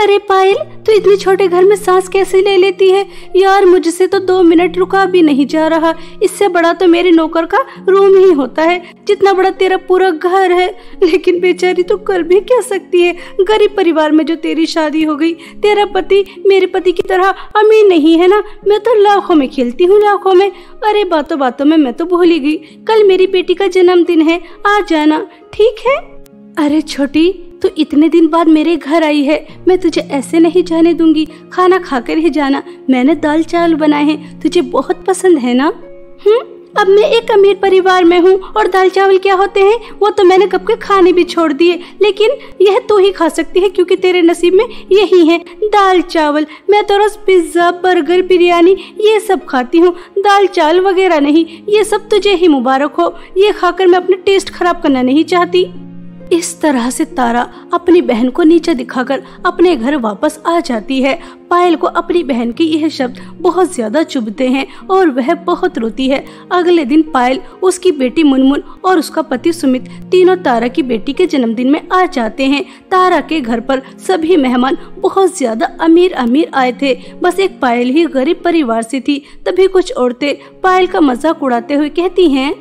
अरे पायल, तू इतने छोटे घर में सांस कैसे ले लेती है? यार, मुझसे तो दो मिनट रुका भी नहीं जा रहा। इससे बड़ा तो मेरे नौकर का रूम ही होता है, जितना बड़ा तेरा पूरा घर है। लेकिन बेचारी तो कर भी क्या सकती है? गरीब परिवार में जो तेरी शादी हो गई, तेरा पति मेरे पति की तरह अमीर नहीं है ना? मैं तो लाखों में खेलती हूँ, लाखों में। अरे, बातों बातों में मैं तो भूल ही गई। कल मेरी बेटी का जन्मदिन है, आ जाना, ठीक है? अरे छोटी तू इतने दिन बाद मेरे घर आई है। मैं तुझे ऐसे नहीं जाने दूँगी। खाना खाकर ही जाना। मैंने दाल चावल बनाए हैं। तुझे बहुत पसंद है ना? हम्म अब मैं एक अमीर परिवार में हूँ और दाल चावल क्या होते हैं? वो तो मैंने कब के खाने भी छोड़ दिए। लेकिन यह तू ही खा सकती है क्योंकि तेरे नसीब में यही है। दाल चावल। मैं तो रोज पिज्जा, बर्गर, बिरयानी ये सब खाती हूँ। दाल चावल वगैरह नहीं। ये सब तुझे ही मुबारक हो। ये खाकर मैं अपने टेस्ट खराब करना नहीं चाहती। इस तरह से तारा अपनी बहन को नीचे दिखाकर अपने घर वापस आ जाती है। पायल को अपनी बहन के यह शब्द बहुत ज़्यादा चुभते हैं और वह बहुत रोती है। अगले दिन पायल, उसकी बेटी मुनमुन और उसका पति सुमित तीनों तारा की बेटी के जन्मदिन में आ जाते हैं। तारा के घर पर सभी मेहमान बहुत ज़्यादा अमीर अमीर आए थे। बस एक पायल ही गरीब परिवार से थी, तभी कुछ औरतें पायल का मज़ाक उड़ाते हुए कहती हैं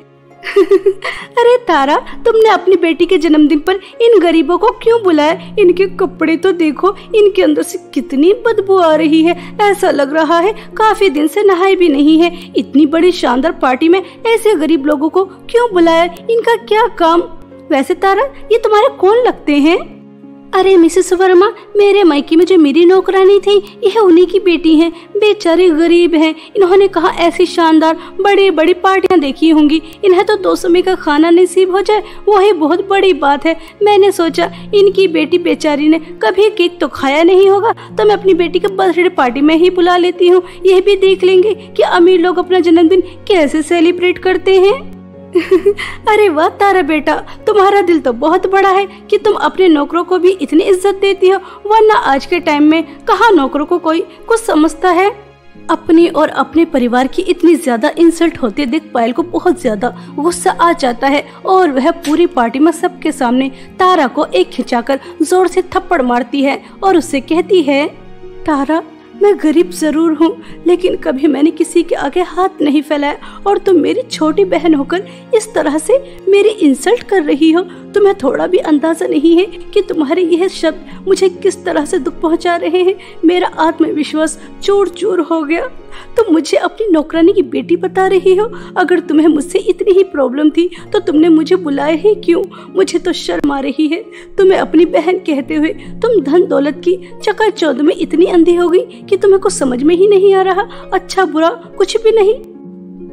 अरे तारा, तुमने अपनी बेटी के जन्मदिन पर इन गरीबों को क्यों बुलाया? इनके कपड़े तो देखो, इनके अंदर से कितनी बदबू आ रही है। ऐसा लग रहा है काफ़ी दिन से नहाए भी नहीं है। इतनी बड़ी शानदार पार्टी में ऐसे गरीब लोगों को क्यों बुलाया? इनका क्या काम? वैसे तारा, ये तुम्हारे कौन लगते हैं? अरे, मिसेस वर्मा, मेरे मायके में जो मेरी नौकरानी थी, यह उन्हीं की बेटी है। बेचारे गरीब हैं। इन्होंने कहा, ऐसी शानदार बड़ी बड़ी पार्टियाँ देखी होंगी। इन्हें तो दो समय का खाना नसीब हो जाए, वही बहुत बड़ी बात है। मैंने सोचा, इनकी बेटी बेचारी ने कभी केक तो खाया नहीं होगा तो मैं अपनी बेटी के बर्थडे पार्टी में ही बुला लेती हूँ। यह भी देख लेंगे कि अमीर लोग अपना जन्मदिन कैसे सेलिब्रेट करते हैं। अरे वाह तारा बेटा, तुम्हारा दिल तो बहुत बड़ा है कि तुम अपने नौकरों को भी इतनी इज़्ज़त देती हो, वरना आज के टाइम में कहा नौकरों को कोई कुछ समझता है? अपनी और अपने परिवार की इतनी ज़्यादा इंसल्ट होते देख पायल को बहुत ज़्यादा गुस्सा आ जाता है और वह पूरी पार्टी में सबके सामने तारा को एक खिंचाकर ज़ोर से थप्पड़ मारती है और उससे कहती है, तारा मैं गरीब ज़रूर हूँ, लेकिन कभी मैंने किसी के आगे हाथ नहीं फैलाया और तुम मेरी छोटी बहन होकर इस तरह से मेरी इंसल्ट कर रही हो तुम्हें थोड़ा भी अंदाज़ा नहीं है कि तुम्हारे यह शब्द मुझे किस तरह से दुख पहुँचा रहे हैं। मेरा आत्मविश्वास चूर चूर हो गया। तुम मुझे अपनी नौकरानी की बेटी बता रही हो। अगर तुम्हें मुझसे इतनी ही प्रॉब्लम थी तो तुमने मुझे बुलाया ही क्यों? मुझे तो शर्म आ रही है। तुम्हें अपनी बहन कहते हुए तुम धन दौलत की चकाचौंध में इतनी अंधी हो गई कि तुम्हें कुछ समझ में ही नहीं आ रहा अच्छा बुरा कुछ भी नहीं।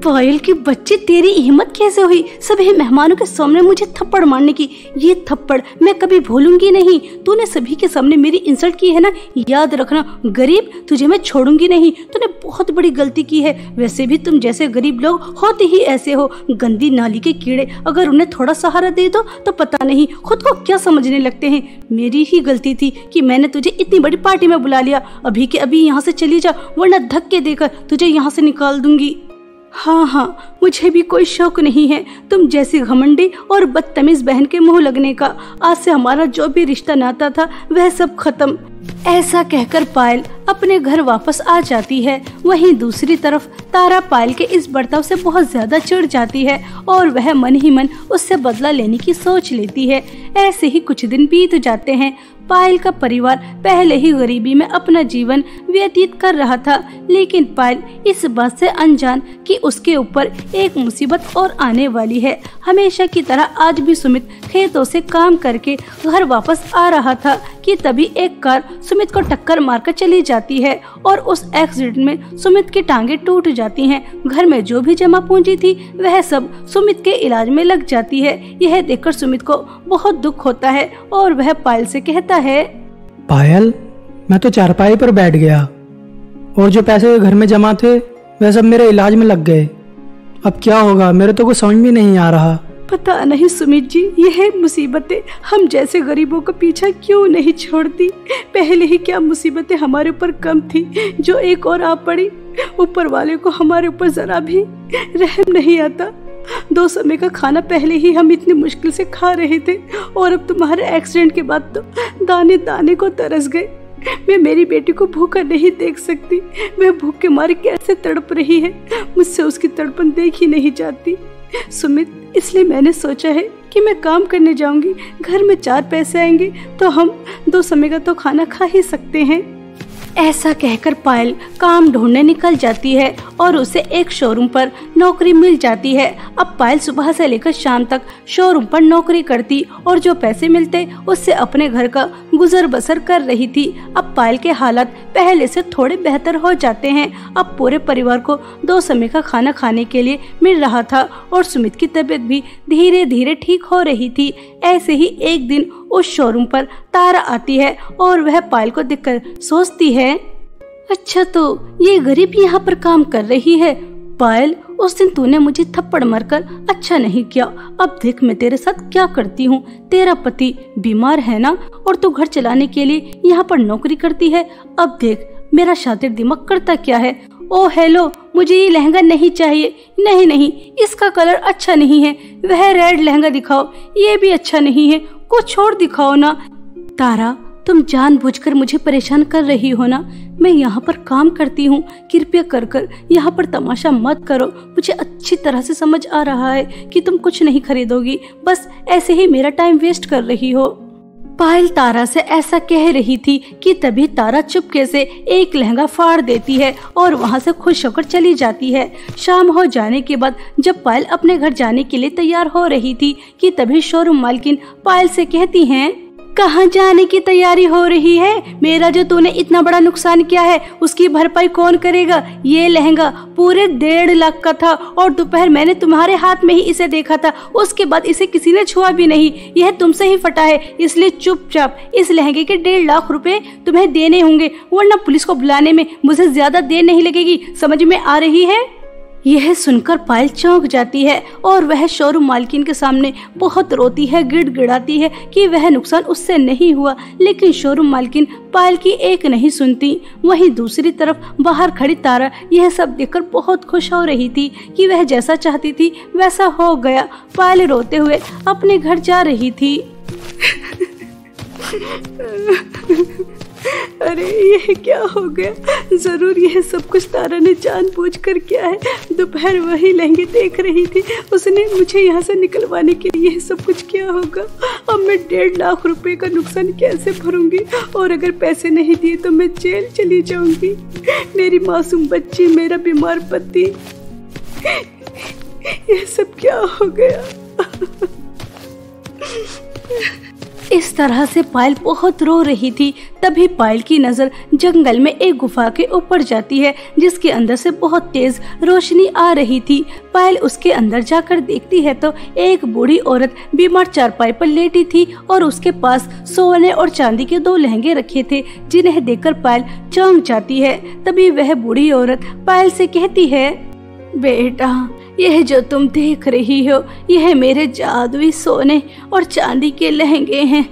पायल के बच्चे तेरी हिम्मत कैसे हुई? सभी मेहमानों के सामने मुझे थप्पड़ मारने की। ये थप्पड़ मैं कभी भूलूँगी नहीं। तूने सभी के सामने मेरी इंसल्ट की है ना? याद रखना, गरीब, तुझे मैं छोड़ूँगी नहीं। तूने बहुत बड़ी गलती की है। वैसे भी तुम जैसे गरीब लोग होते ही ऐसे हो। गंदी नाली के कीड़े अगर उन्हें थोड़ा सहारा दे दो तो पता नहीं खुद को क्या समझने लगते हैं। मेरी ही गलती थी कि मैंने तुझे इतनी बड़ी पार्टी में बुला लिया। अभी के अभी यहाँ से चली जा, वरना धक्के देकर तुझे यहाँ से निकाल दूँगी। हाँ हाँ मुझे भी कोई शौक नहीं है तुम जैसी घमंडी और बदतमीज बहन के मुँह लगने का। आज से हमारा जो भी रिश्ता नाता था, वह सब खत्म। ऐसा कहकर पायल अपने घर वापस आ जाती है। वहीं दूसरी तरफ़ तारा पायल के इस बर्ताव से बहुत ज़्यादा चिढ़ जाती है और वह मन ही मन उससे बदला लेने की सोच लेती है। ऐसे ही कुछ दिन बीत जाते हैं पायल का परिवार पहले ही गरीबी में अपना जीवन व्यतीत कर रहा था, लेकिन पायल इस बात से अनजान कि उसके ऊपर एक मुसीबत और आने वाली है। हमेशा की तरह आज भी सुमित खेतों से काम करके घर वापस आ रहा था कि तभी एक कार सुमित को टक्कर मारकर चली जाती है और उस एक्सीडेंट में सुमित की टांगे टूट जाती हैं। घर में जो भी जमा पूंजी थी, वह सब सुमित के इलाज में लग जाती है। यह देखकर सुमित को बहुत दुख होता है और वह पायल से कहता है? पायल मैं तो चारपाई पर बैठ गया। और जो पैसे घर में जमा थे वह सब मेरे इलाज में लग गए। अब क्या होगा मेरे तो कुछ समझ में नहीं आ रहा। पता नहीं सुमित जी यह मुसीबतें। हम जैसे गरीबों का पीछा क्यों नहीं छोड़ती? पहले ही क्या मुसीबतें हमारे ऊपर कम थी? जो एक और आ पड़ी ऊपर वाले को हमारे ऊपर जरा भी रहम नहीं आता। दो समय का खाना पहले ही हम इतनी मुश्किल से खा रहे थे और अब तुम्हारे एक्सीडेंट के बाद तो दाने दाने को तरस गए। मैं मेरी बेटी को भूखा नहीं देख सकती। वह भूख के मारे कैसे तड़प रही है? मुझसे उसकी तड़पन देख ही नहीं जाती। सुमित, इसलिए मैंने सोचा है कि मैं काम करने जाऊँगी। घर में चार पैसे आएँगे तो हम दो समय का तो खाना खा ही सकते हैं। ऐसा कहकर पायल काम ढूँढने निकल जाती है और उसे एक शोरूम पर नौकरी मिल जाती है। अब पायल सुबह से लेकर शाम तक शोरूम पर नौकरी करती और जो पैसे मिलते, उससे अपने घर का गुजर बसर कर रही थी। अब पायल के हालात पहले से थोड़े बेहतर हो जाते हैं। अब पूरे परिवार को दो समय का खाना खाने के लिए मिल रहा था और सुमित की तबीयत भी धीरे धीरे ठीक हो रही थी। ऐसे ही एक दिन उस शोरूम पर तारा आती है और वह पायल को देखकर सोचती है अच्छा तो ये गरीब यहाँ पर काम कर रही है। पायल, उस दिन तूने मुझे थप्पड़ मारकर अच्छा नहीं किया। अब देख मैं तेरे साथ क्या करती हूँ। तेरा पति बीमार है ना और तू घर चलाने के लिए यहाँ पर नौकरी करती है। अब देख, मेरा शातिर दिमाग करता क्या है? ओ हेलो मुझे ये लहंगा नहीं चाहिए। नहीं नहीं, इसका कलर अच्छा नहीं है। वह रेड लहंगा दिखाओ। ये भी अच्छा नहीं है। कुछ और दिखाओ ना। तारा, तुम जानबूझकर मुझे परेशान कर रही हो ना? मैं यहाँ पर काम करती हूँ। कृपया कर कर। यहाँ पर तमाशा मत करो। मुझे अच्छी तरह से समझ आ रहा है कि तुम कुछ नहीं खरीदोगी। बस ऐसे ही मेरा टाइम वेस्ट कर रही हो। पायल तारा से ऐसा कह रही थी कि तभी तारा चुपके से एक लहंगा फाड़ देती है और वहाँ से खुश होकर चली जाती है। शाम हो जाने के बाद जब पायल अपने घर जाने के लिए तैयार हो रही थी कि तभी शोरूम मालकिन पायल से कहती हैं कहाँ जाने की तैयारी हो रही है? मेरा जो तूने इतना बड़ा नुकसान किया है, उसकी भरपाई कौन करेगा? ये लहंगा पूरे डेढ़ लाख का था और दोपहर मैंने तुम्हारे हाथ में ही इसे देखा था। उसके बाद इसे किसी ने छुआ भी नहीं। यह तुमसे ही फटा है, इसलिए चुपचाप इस लहंगे के डेढ़ लाख रुपए तुम्हें देने होंगे, वरना पुलिस को बुलाने में मुझे ज़्यादा देर नहीं लगेगी। समझ में आ रही है? यह सुनकर पायल चौंक जाती है और वह शोरूम मालकिन के सामने बहुत रोती है, गिड़गिड़ाती है कि वह नुकसान उससे नहीं हुआ। लेकिन शोरूम मालकिन पायल की एक नहीं सुनती। वहीं दूसरी तरफ़ बाहर खड़ी तारा यह सब देखकर बहुत खुश हो रही थी कि वह जैसा चाहती थी, वैसा हो गया। पायल रोते हुए अपने घर जा रही थी। अरे, ये क्या हो गया? ज़रूर यह सब कुछ तारा ने जानबूझ कर किया है। दोपहर वही लहंगे देख रही थी। उसने मुझे यहाँ से निकलवाने के लिए सब कुछ किया होगा। अब मैं डेढ़ लाख रुपए का नुकसान कैसे भरूँगी? और अगर पैसे नहीं दिए तो मैं जेल चली जाऊँगी। मेरी मासूम बच्ची, मेरा बीमार पति। ये सब क्या हो गया? इस तरह से पायल बहुत रो रही थी, तभी पायल की नज़र जंगल में एक गुफा के ऊपर जाती है, जिसके अंदर से बहुत तेज रोशनी आ रही थी। पायल उसके अंदर जाकर देखती है तो एक बूढ़ी औरत बीमार चारपाई पर लेटी थी और उसके पास सोने और चांदी के दो लहंगे रखे थे, जिन्हें देखकर पायल चौंक जाती है। तभी वह बूढ़ी औरत पायल से कहती है, बेटा यह जो तुम देख रही हो, यह मेरे जादुई सोने और चांदी के लहंगे हैं।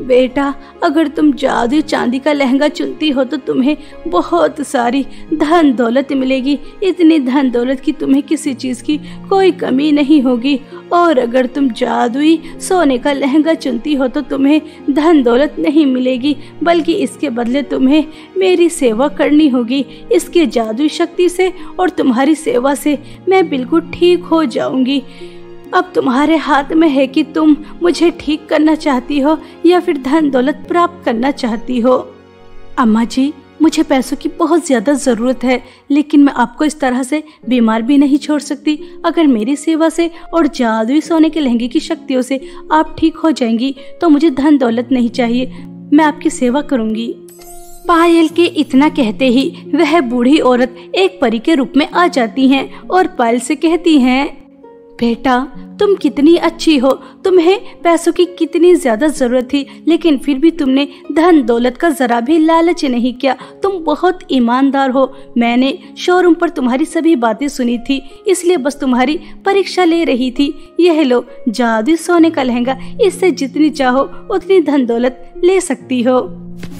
बेटा, अगर तुम जादुई चांदी का लहंगा चुनती हो तो तुम्हें बहुत सारी धन दौलत मिलेगी। इतनी धन दौलत की तुम्हें किसी चीज़ की कोई कमी नहीं होगी। और अगर तुम जादुई सोने का लहंगा चुनती हो तो तुम्हें धन दौलत नहीं मिलेगी, बल्कि इसके बदले तुम्हें मेरी सेवा करनी होगी। इसके जादुई शक्ति से और तुम्हारी सेवा से मैं बिल्कुल ठीक हो जाऊँगी। अब तुम्हारे हाथ में है कि तुम मुझे ठीक करना चाहती हो या फिर धन दौलत प्राप्त करना चाहती हो? अम्मा जी, मुझे पैसों की बहुत ज़्यादा ज़रूरत है, लेकिन मैं आपको इस तरह से बीमार भी नहीं छोड़ सकती। अगर मेरी सेवा से और जादुई सोने के लहंगे की शक्तियों से आप ठीक हो जाएँगी तो मुझे धन दौलत नहीं चाहिए। मैं आपकी सेवा करूँगी। पायल के इतना कहते ही वह बूढ़ी औरत एक परी के रूप में आ जाती हैं और पायल से कहती हैं बेटा, तुम कितनी अच्छी हो। तुम्हें पैसों की कितनी ज़्यादा ज़रूरत थी, लेकिन फिर भी तुमने धन दौलत का जरा भी लालच नहीं किया। तुम बहुत ईमानदार हो। मैंने शोरूम पर तुम्हारी सभी बातें सुनी थी, इसलिए बस तुम्हारी परीक्षा ले रही थी। यह लो, जादू सोने का लहंगा, इससे जितनी चाहो, उतनी धन दौलत ले सकती हो।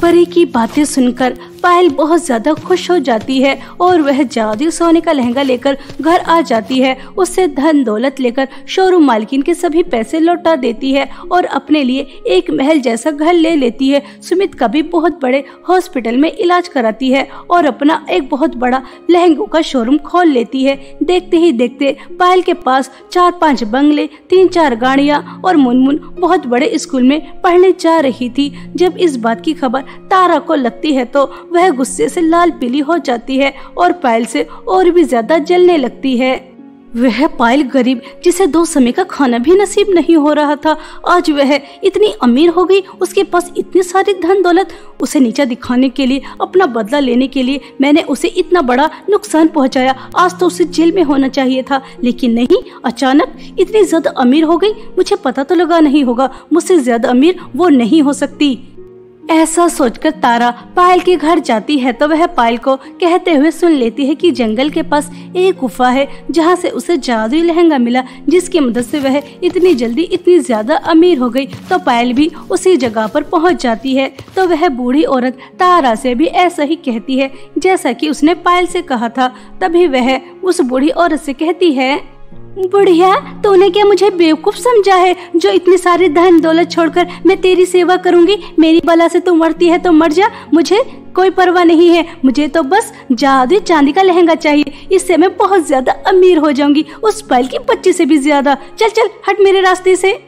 परी की बातें सुनकर पायल बहुत ज़्यादा खुश हो जाती है और वह जल्दी सोने का लहंगा लेकर घर आ जाती है। उससे धन दौलत लेकर शोरूम मालकिन के सभी पैसे लौटा देती है और अपने लिए एक महल जैसा घर ले लेती है। सुमित का भी बहुत बड़े हॉस्पिटल में इलाज कराती है और अपना एक बहुत बड़ा लहंगों का शोरूम खोल लेती है। देखते ही देखते पायल के पास चार पाँच बंगले तीन चार गाड़ियाँ और मुनमुन बहुत बड़े स्कूल में पढ़ने जा रही थी। जब इस बात की खबर तारा को लगती है तो वह गुस्से से लाल पीली हो जाती है और पायल से और भी ज़्यादा जलने लगती है। वह पायल गरीब, जिसे दो समय का खाना भी नसीब नहीं हो रहा था, आज वह इतनी अमीर हो गई, उसके पास इतनी सारी धन दौलत उसे नीचा दिखाने के लिए, अपना बदला लेने के लिए मैंने उसे इतना बड़ा नुकसान पहुँचाया। आज तो उसे जेल में होना चाहिए था, लेकिन नहीं, अचानक इतनी ज़्यादा अमीर हो गई, मुझे पता तो लगा नहीं होगा, मुझसे ज़्यादा अमीर वो नहीं हो सकती। ऐसा सोचकर तारा पायल के घर जाती है तो वह पायल को कहते हुए सुन लेती है कि जंगल के पास एक गुफा है, जहाँ से उसे जादुई लहंगा मिला, जिसकी मदद से वह इतनी जल्दी इतनी ज़्यादा अमीर हो गई। तो पायल भी उसी जगह पर पहुँच जाती है तो वह बूढ़ी औरत तारा से भी ऐसा ही कहती है, जैसा कि उसने पायल से कहा था। तभी वह उस बूढ़ी औरत से कहती है बुढ़िया, तूने क्या मुझे बेवकूफ़ समझा है? जो इतने सारे धन दौलत छोड़कर मैं तेरी सेवा करूँगी, मेरी बला से तू मरती है तो मर जा, मुझे कोई परवाह नहीं है। मुझे तो बस जादू चांदी का लहंगा चाहिए। इससे मैं बहुत ज़्यादा अमीर हो जाऊँगी। उस पल की बच्ची से भी ज़्यादा। चल चल, हट मेरे रास्ते से।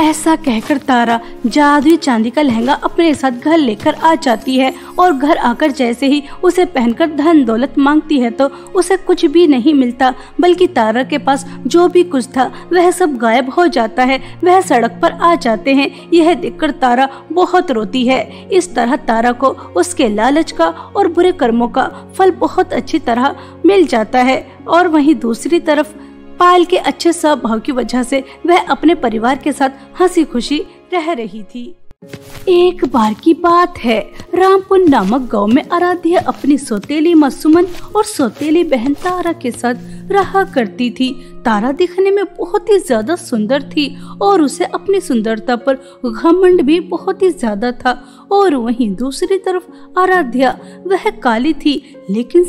ऐसा कहकर तारा जादुई चांदी का लहंगा अपने साथ घर लेकर आ जाती है और घर आकर जैसे ही उसे पहनकर धन दौलत मांगती है तो उसे कुछ भी नहीं मिलता, बल्कि तारा के पास जो भी कुछ था, वह सब गायब हो जाता है। वह सड़क पर आ जाते हैं। यह देखकर तारा बहुत रोती है। इस तरह तारा को उसके लालच का और बुरे कर्मों का फल बहुत अच्छी तरह मिल जाता है और वहीं दूसरी तरफ़ पायल के अच्छे स्वभाव की वजह से वह अपने परिवार के साथ हँसी खुशी रह रही थी। एक बार की बात है। रामपुर नामक गाँव में आराध्या अपनी सौतेली माँ सुमन और सौतेली बहन तारा के साथ रहा करती थी। तारा दिखने में बहुत ही ज़्यादा सुंदर थी और उसे अपनी सुंदरता पर घमंड भी बहुत ही ज़्यादा था और वहीं दूसरी तरफ़ आराध्या वह काली थी, लेकिन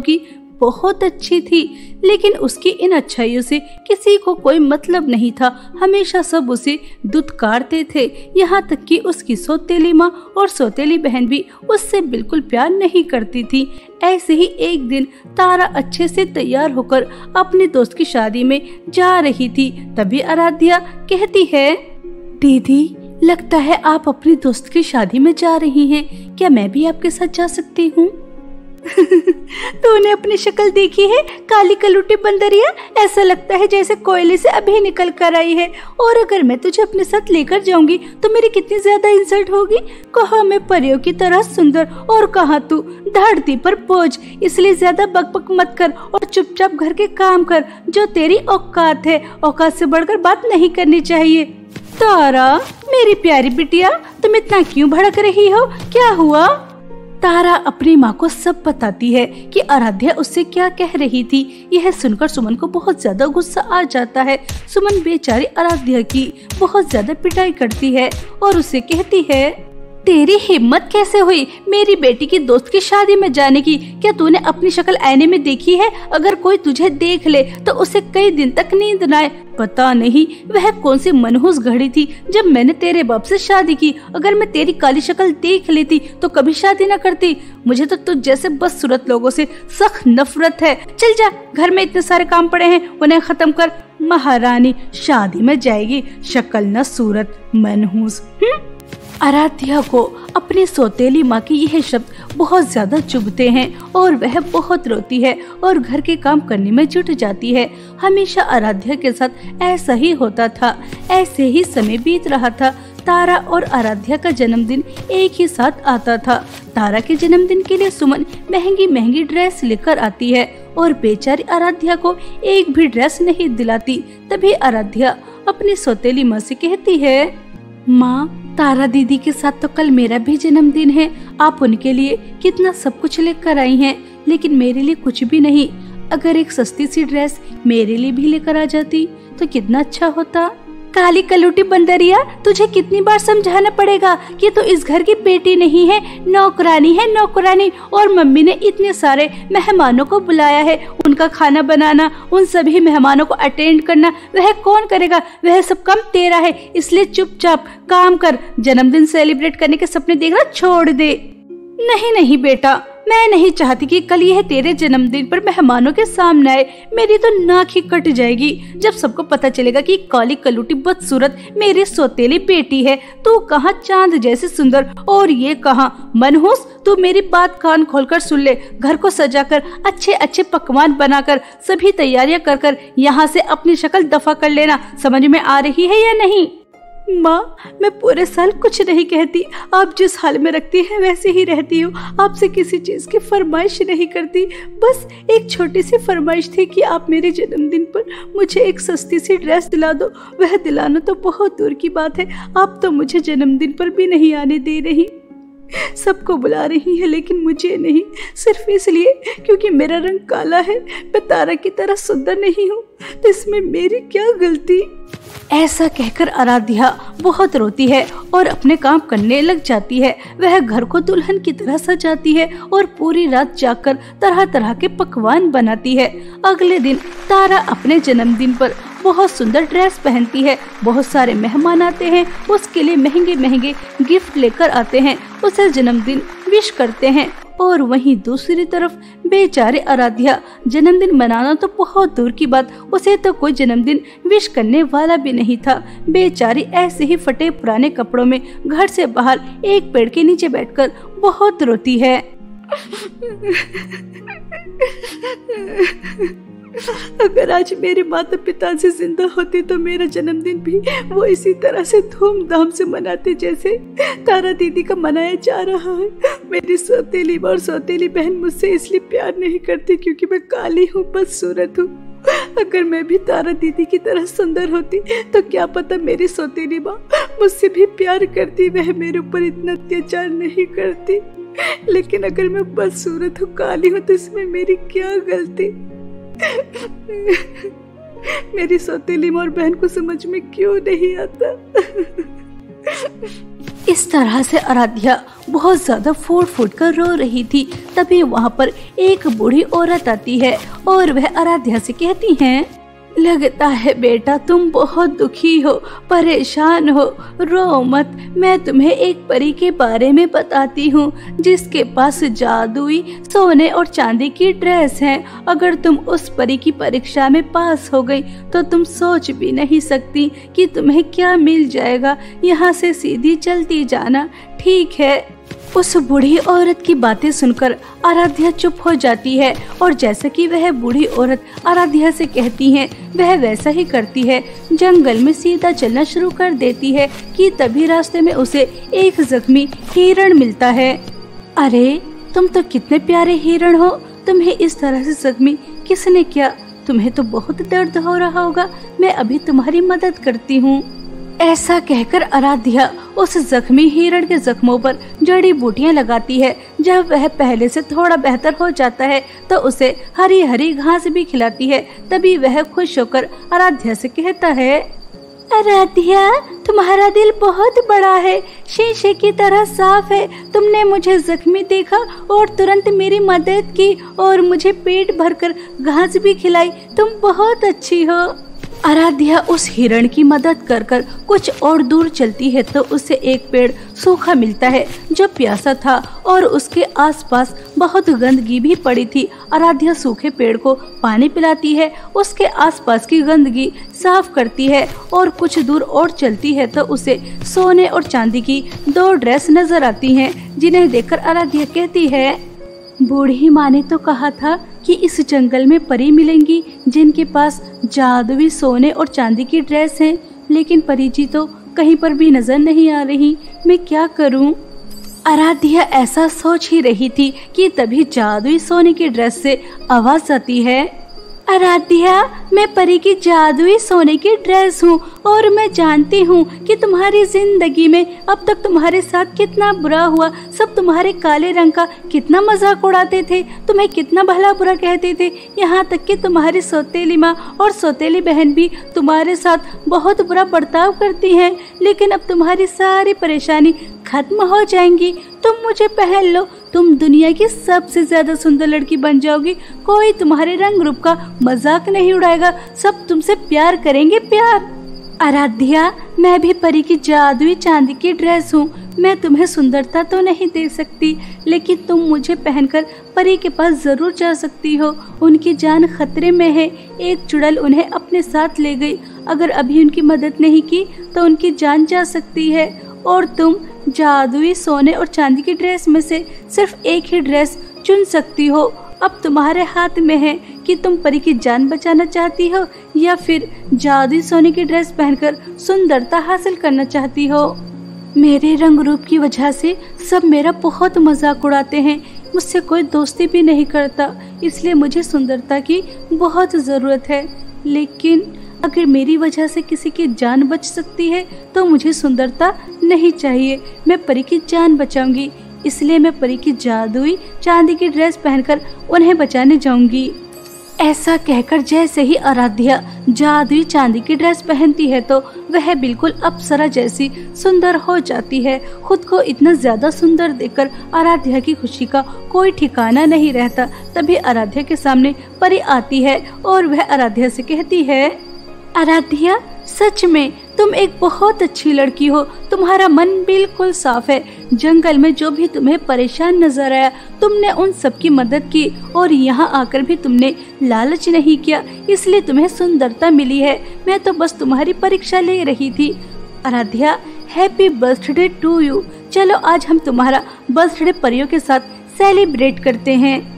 की बहुत अच्छी थी, लेकिन उसकी इन अच्छाइयों से किसी को कोई मतलब नहीं था। हमेशा सब उसे दुत्कारते थे। यहाँ तक कि उसकी सौतेली माँ और सौतेली बहन भी उससे बिल्कुल प्यार नहीं करती थी। ऐसे ही एक दिन तारा अच्छे से तैयार होकर अपने दोस्त की शादी में जा रही थी। तभी आराध्या कहती है, दीदी, लगता है आप अपनी दोस्त की शादी में जा रही हैं। क्या मैं भी आपके साथ जा सकती हूँ? तूने अपनी शक्ल देखी है, काली कलुटी बंदरिया, ऐसा लगता है जैसे कोयले से अभी निकल कर आई है। और अगर मैं तुझे अपने साथ लेकर जाऊँगी तो मेरी कितनी ज़्यादा इंसल्ट होगी। कहा मैं परियों की तरह सुंदर, और कहा तू? धरती पर बोझ। इसलिए ज़्यादा बकबक मत कर और चुपचाप घर के काम कर, जो तेरी औकात है। औकात से बढ़कर बात नहीं करनी चाहिए। तारा, मेरी प्यारी बिटिया, तुम इतना क्यों भड़क रही हो? क्या हुआ? तारा अपनी माँ को सब बताती है कि आराध्या उससे क्या कह रही थी। यह सुनकर सुमन को बहुत ज़्यादा गुस्सा आ जाता है। सुमन बेचारी आराध्या की बहुत ज़्यादा पिटाई करती है और उसे कहती है तेरी हिम्मत कैसे हुई? मेरी बेटी की दोस्त की शादी में जाने की। क्या तूने अपनी शक्ल आईने में देखी है? अगर कोई तुझे देख ले तो उसे कई दिन तक नींद न आए। पता नहीं, वह कौन सी मनहूस घड़ी थी जब मैंने तेरे बाप से शादी की। अगर मैं तेरी काली शक्ल देख लेती तो कभी शादी न करती। मुझे तो तुझ जैसे बस सूरत लोगों से सख्त नफरत है। चल जा, घर में इतने सारे काम पड़े हैं, उन्हें खत्म कर। महारानी शादी में जाएगी, शक्ल न सूरत, मनहूस हम्म? आराध्या को अपनी सौतेली माँ के यह शब्द बहुत ज़्यादा चुभते हैं और वह बहुत रोती है और घर के काम करने में जुट जाती है। हमेशा आराध्या के साथ ऐसा ही होता था, ऐसे ही समय बीत रहा था। तारा और आराध्या का जन्मदिन एक ही साथ आता था। तारा के जन्मदिन के लिए सुमन महँगी महँगी ड्रेस लेकर आती है और बेचारी आराध्या को एक भी ड्रेस नहीं दिलाती। तभी आराध्या अपनी सौतेली माँ से कहती है, माँ तारा दीदी के साथ तो कल मेरा भी जन्मदिन है। आप उनके लिए कितना सब कुछ लेकर आई हैं, लेकिन मेरे लिए कुछ भी नहीं। अगर एक सस्ती सी ड्रेस मेरे लिए भी लेकर आ जाती तो कितना अच्छा होता। काली कलूटी बंदरिया, तुझे कितनी बार समझाना पड़ेगा कि तू इस घर की बेटी नहीं है, नौकरानी है, नौकरानी। और मम्मी ने इतने सारे मेहमानों को बुलाया है, उनका खाना बनाना, उन सभी मेहमानों को अटेंड करना, वह कौन करेगा? वह सब काम तेरा है, इसलिए चुपचाप काम कर, जन्मदिन सेलिब्रेट करने के सपने देखना छोड़ दे। नहीं नहीं बेटा। मैं नहीं चाहती कि कल यह तेरे जन्मदिन पर मेहमानों के सामने आए। मेरी तो नाक ही कट जाएगी। जब सबको पता चलेगा कि काली कलूटी बदसूरत मेरी सोतेली बेटी है, तू कहाँ चाँद जैसी सुंदर? और ये कहाँ? मनहूस, तू मेरी बात कान खोलकर सुन ले। घर को सजा कर अच्छे अच्छे पकवान बनाकर, सभी तैयारियाँ कर कर यहाँ से अपनी शक्ल दफ़ा कर लेना। समझ में आ रही है या नहीं? माँ, मैं पूरे साल कुछ नहीं कहती। आप जिस हाल में रखती हैं, वैसे ही रहती हूँ। आपसे किसी चीज़ की फरमाइश नहीं करती। बस एक छोटी सी फरमाइश थी कि आप मेरे जन्मदिन पर मुझे एक सस्ती सी ड्रेस दिला दो। वह दिलाना तो बहुत दूर की बात है। आप तो मुझे जन्मदिन पर भी नहीं आने दे रही। सबको बुला रही है, लेकिन मुझे नहीं। सिर्फ़ इसलिए क्योंकि मेरा रंग काला है। मैं तारा की तरह सुंदर नहीं हूँ। तो इसमें मेरी क्या गलती? ऐसा कहकर आराध्या बहुत रोती है और अपने काम करने लग जाती है। वह घर को दुल्हन की तरह सजाती है और पूरी रात जाकर तरह तरह के पकवान बनाती है। अगले दिन तारा अपने जन्मदिन पर बहुत सुंदर ड्रेस पहनती है। बहुत सारे मेहमान आते हैं। उसके लिए महँगे महँगे गिफ्ट लेकर आते हैं। उसे जन्मदिन विश करते हैं। और वहीं दूसरी तरफ़, बेचारे आराध्या, जन्मदिन मनाना तो बहुत दूर की बात। उसे तो कोई जन्मदिन विश करने वाला भी नहीं था। बेचारी ऐसे ही फटे पुराने कपड़ों में घर से बाहर एक पेड़ के नीचे बैठकर बहुत रोती है। अगर आज मेरे माता पिता से ज़िंदा होते तो मेरा जन्मदिन भी वो इसी तरह से धूमधाम से मनाते जैसे तारा दीदी का मनाया जा रहा है। मेरी सौतेली और सौतेली बहन मुझसे इसलिए प्यार नहीं करती क्योंकि मैं काली हूँ, बदसूरत हूँ। अगर मैं भी तारा दीदी की तरह सुंदर होती तो क्या पता मेरी सौतेली माँ मुझसे भी प्यार करती, वह मेरे ऊपर इतना अत्याचार नहीं करती। लेकिन अगर मैं बदसूरत हूँ, काली हूँ तो इसमें मेरी क्या गलती? मेरी सौतेली और बहन को समझ में क्यों नहीं आता? इस तरह से आराध्या बहुत ज़्यादा फूट फूट कर रो रही थी। तभी वहाँ पर एक बूढ़ी औरत आती है और वह आराध्या से कहती है लगता है, बेटा, तुम बहुत दुखी हो, परेशान हो। रो मत, मैं तुम्हें एक परी के बारे में बताती हूँ, जिसके पास जादुई, सोने और चांदी की ड्रेस है। अगर तुम उस परी की परीक्षा में पास हो गई तो तुम सोच भी नहीं सकती कि तुम्हें क्या मिल जाएगा। यहाँ से सीधी चलती जाना ठीक है। उस बूढ़ी औरत की बातें सुनकर आराध्या चुप हो जाती है और जैसा कि वह बूढ़ी औरत आराध्या से कहती है, वह वैसा ही करती है। जंगल में सीधा चलना शुरू कर देती है कि तभी रास्ते में उसे एक जख्मी हिरण मिलता है। अरे, तुम तो कितने प्यारे हिरण हो। तुम्हें इस तरह से जख्मी किसने किया? तुम्हें तो बहुत दर्द हो रहा होगा। मैं अभी तुम्हारी मदद करती हूँ। ऐसा कहकर आराध्या उस जख्मी हिरण के जख्मों पर जड़ी बूटियाँ लगाती है। जब वह पहले से थोड़ा बेहतर हो जाता है तो उसे हरी हरी घास भी खिलाती है। तभी वह खुश होकर आराध्या से कहता है, आराध्या, तुम्हारा दिल बहुत बड़ा है। शीशे की तरह साफ़ है। तुमने मुझे जख्मी देखा और तुरंत मेरी मदद की और मुझे पेट भरकर घास भी खिलाई। तुम बहुत अच्छी हो। आराध्या उस हिरण की मदद कर कर कुछ और दूर चलती है तो उसे एक पेड़ सूखा मिलता है जो प्यासा था और उसके आसपास बहुत गंदगी भी पड़ी थी। आराध्या सूखे पेड़ को पानी पिलाती है, उसके आसपास की गंदगी साफ़ करती है और कुछ दूर और चलती है तो उसे सोने और चांदी की दो ड्रेस नज़र आती हैं, जिन्हें देखकर आराध्या कहती है बूढ़ी माँ ने तो कहा था कि इस जंगल में परी मिलेंगी जिनके पास जादुई सोने और चांदी की ड्रेस है, लेकिन परी जी तो कहीं पर भी नज़र नहीं आ रही मैं क्या करूँ? आराध्या ऐसा सोच ही रही थी कि तभी जादुई सोने की ड्रेस से आवाज़ आती है आराध्या मैं परी की जादुई सोने की ड्रेस हूँ और मैं जानती हूँ कि तुम्हारी ज़िंदगी में अब तक तुम्हारे साथ कितना बुरा हुआ, सब तुम्हारे काले रंग का कितना मज़ाक उड़ाते थे, तुम्हें कितना भला बुरा कहते थे। यहाँ तक कि तुम्हारी सौतेली माँ और सौतेली बहन भी तुम्हारे साथ बहुत बुरा बर्ताव करती हैं, लेकिन अब तुम्हारी सारी परेशानी खत्म हो जाएँगी। तुम मुझे पहन लो तुम दुनिया की सबसे ज़्यादा सुंदर लड़की बन जाओगी। कोई तुम्हारे रंग रूप का मज़ाक नहीं उड़ाएगा। सब तुमसे प्यार करेंगे प्यार। आराध्या, मैं भी परी की जादुई चांदी की ड्रेस हूँ। मैं तुम्हें सुंदरता तो नहीं दे सकती, लेकिन तुम मुझे पहनकर परी के पास ज़रूर जा सकती हो। उनकी जान खतरे में है। एक चुड़ैल उन्हें अपने साथ ले गई। अगर अभी उनकी मदद नहीं की तो उनकी जान जा सकती है। और तुम जादुई सोने और चांदी की ड्रेस में से सिर्फ़ एक ही ड्रेस चुन सकती हो। अब तुम्हारे हाथ में है कि तुम परी की जान बचाना चाहती हो या फिर जादुई सोने की ड्रेस पहनकर सुंदरता हासिल करना चाहती हो। मेरे रंग रूप की वजह से सब मेरा बहुत मज़ाक उड़ाते हैं। मुझसे कोई दोस्ती भी नहीं करता, इसलिए मुझे सुंदरता की बहुत ज़रूरत है। लेकिन अगर मेरी वजह से किसी की जान बच सकती है तो मुझे सुंदरता नहीं चाहिए। मैं परी की जान बचाऊँगी। इसलिए मैं परी की जादुई चांदी की ड्रेस पहनकर उन्हें बचाने जाऊँगी। ऐसा कहकर जैसे ही आराध्या जादुई चांदी की ड्रेस पहनती है तो वह बिल्कुल अप्सरा जैसी सुंदर हो जाती है। खुद को इतना ज़्यादा सुंदर देखकर आराध्या की खुशी का कोई ठिकाना नहीं रहता। तभी आराध्या के सामने परी आती है और वह आराध्या से कहती है आराध्या, सच में, तुम एक बहुत अच्छी लड़की हो। तुम्हारा मन बिल्कुल साफ़ है। जंगल में जो भी तुम्हें परेशान नज़र आया, तुमने उन सब की मदद की और यहाँ आकर भी तुमने लालच नहीं किया। इसलिए तुम्हें सुंदरता मिली है। मैं तो बस तुम्हारी परीक्षा ले रही थी। Aaradhya happy birthday to you चलो, आज हम तुम्हारा बर्थडे परियों के साथ सेलिब्रेट करते हैं।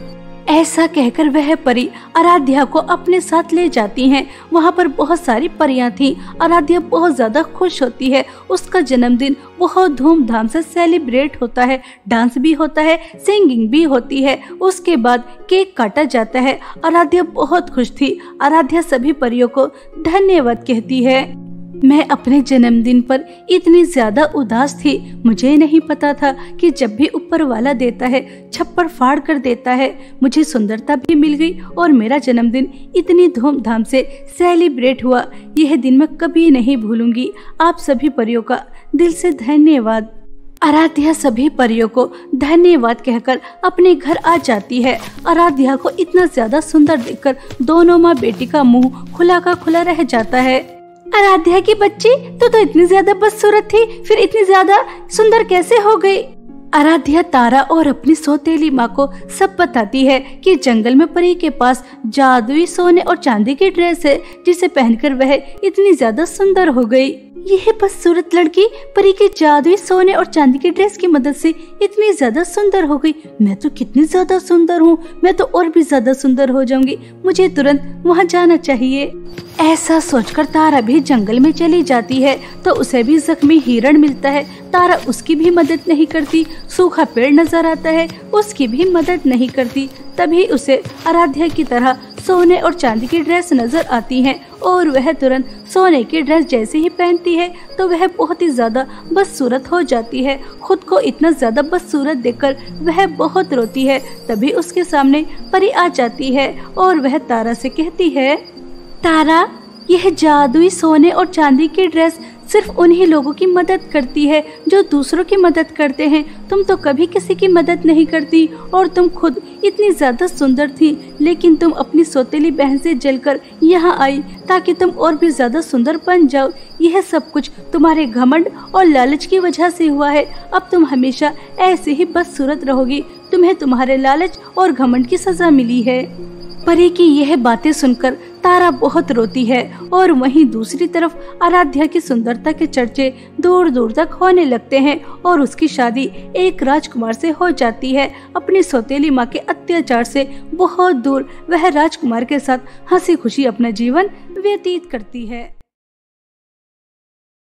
ऐसा कहकर वह परी आराध्या को अपने साथ ले जाती हैं। वहाँ पर बहुत सारी परियाँ थी। आराध्या बहुत ज़्यादा खुश होती है। उसका जन्मदिन बहुत धूमधाम से सेलिब्रेट होता है। डांस भी होता है, सिंगिंग भी होती है। उसके बाद केक काटा जाता है। आराध्या बहुत खुश थी। आराध्या सभी परियों को धन्यवाद कहती है। मैं अपने जन्मदिन पर इतनी ज़्यादा उदास थी। मुझे नहीं पता था कि जब भी ऊपर वाला देता है, छप्पर फाड़ कर देता है। मुझे सुंदरता भी मिल गई और मेरा जन्मदिन इतनी धूमधाम से सेलिब्रेट हुआ। यह दिन मैं कभी नहीं भूलूँगी। आप सभी परियों का दिल से धन्यवाद। आराध्या सभी परियों को धन्यवाद कहकर अपने घर आ जाती है। आराध्या को इतना ज़्यादा सुंदर देखकर दोनों माँ बेटी का मुँह खुला का खुला रह जाता है। आराध्या की बच्ची? तो तो इतनी ज़्यादा बदसूरत थी, फिर इतनी ज़्यादा सुंदर कैसे हो गई? आराध्या तारा और अपनी सोतेली माँ को सब बताती है कि जंगल में परी के पास जादुई सोने और चांदी की ड्रेस है, जिसे पहनकर वह इतनी ज़्यादा सुंदर हो गई। यह बदसूरत लड़की, परी के जादुई सोने और चांदी की ड्रेस की मदद से इतनी ज़्यादा सुंदर हो गई। मैं तो कितनी ज़्यादा सुंदर हूँ, मैं तो और भी ज़्यादा सुंदर हो जाऊँगी। मुझे तुरंत वहाँ जाना चाहिए। ऐसा सोचकर तारा भी जंगल में चली जाती है तो उसे भी जख्मी हिरण मिलता है। तारा उसकी भी मदद नहीं करती, सूखा पेड़ नज़र आता है, उसकी भी मदद नहीं करती। तभी उसे आराध्या की तरह सोने और चांदी की ड्रेस नज़र आती है और वह तुरंत सोने की ड्रेस जैसे ही पहनती है तो वह बहुत ही ज़्यादा बदसूरत हो जाती है। खुद को इतना ज़्यादा बदसूरत देखकर वह बहुत रोती है, तभी उसके सामने परी आ जाती है और वह तारा से कहती है, तारा, यह जादुई सोने और चांदी की ड्रेस सिर्फ़ उन्हीं लोगों की मदद करती है जो दूसरों की मदद करते हैं। तुम तो कभी किसी की मदद नहीं करती और तुम खुद इतनी ज़्यादा सुंदर थी, लेकिन तुम अपनी सोतेली बहन से जलकर यहाँ आई ताकि तुम और भी ज़्यादा सुंदर बन जाओ। यह सब कुछ तुम्हारे घमंड और लालच की वजह से हुआ है। अब तुम हमेशा ऐसे ही बदसूरत रहोगी। तुम्हें तुम्हारे लालच और घमंड की सजा मिली है। परी की यह बातें सुनकर तारा बहुत रोती है और वहीं दूसरी तरफ़ आराध्या की सुंदरता के चर्चे दूर दूर तक होने लगते हैं और उसकी शादी एक राजकुमार से हो जाती है। अपनी सौतेली माँ के अत्याचार से बहुत दूर वह राजकुमार के साथ हँसी खुशी अपना जीवन व्यतीत करती है।